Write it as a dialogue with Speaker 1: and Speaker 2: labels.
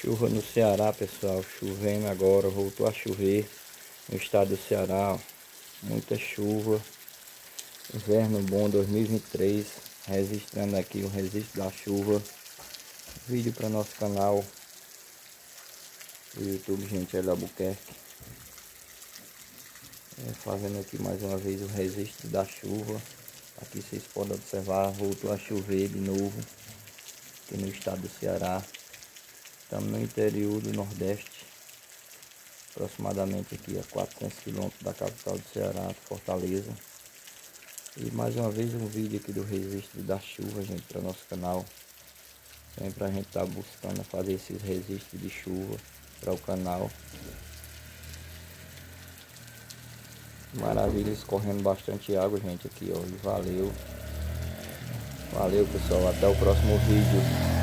Speaker 1: Chuva no Ceará, pessoal. Chovendo agora, voltou a chover no estado do Ceará. Muita chuva. Inverno bom 2023. Registrando aqui o registro da chuva. Vídeo para nosso canal do YouTube, gente, é da Albuquerque. É, fazendo aqui mais uma vez o registro da chuva. Aqui vocês podem observar, voltou a chover de novo aqui no estado do Ceará. Estamos no interior do Nordeste, aproximadamente aqui a 400 quilômetros da capital do Ceará, Fortaleza. E mais uma vez um vídeo aqui do registro da chuva, gente, para nosso canal. Sempre a gente está buscando fazer esses registros de chuva para o canal. Maravilha, escorrendo bastante água, gente, aqui, ó. E valeu. Valeu, pessoal. Até o próximo vídeo.